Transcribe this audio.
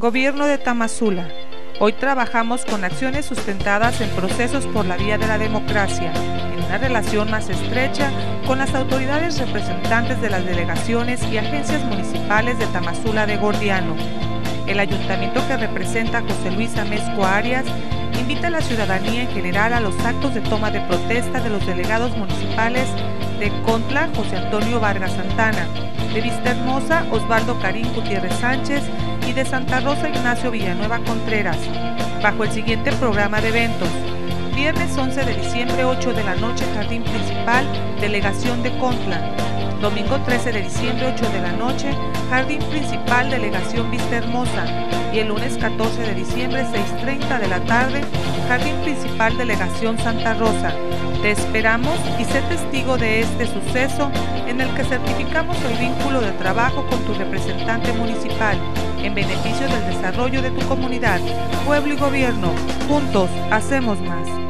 Gobierno de Tamazula. Hoy trabajamos con acciones sustentadas en procesos por la vía de la democracia, en una relación más estrecha con las autoridades representantes de las delegaciones y agencias municipales de Tamazula de Gordiano. El ayuntamiento que representa José Luis Amezco Arias invita a la ciudadanía en general a los actos de toma de protesta de los delegados municipales de Contla, José Antonio Vargas Santana, de Vista Hermosa, Osvaldo Karim Gutiérrez Sánchez de Santa Rosa Ignacio Villanueva Contreras, bajo el siguiente programa de eventos. Viernes 11 de diciembre, 8 de la noche, Jardín Principal, Delegación de Contla. Domingo 13 de diciembre, 8 de la noche, Jardín Principal, Delegación Vista Hermosa. Y el lunes 14 de diciembre, 6.30 de la tarde, Jardín Principal, Delegación Santa Rosa. Te esperamos y sé testigo de este suceso en el que certificamos el vínculo de trabajo con tu representante municipal en beneficio del desarrollo de tu comunidad, pueblo y gobierno. Juntos hacemos más.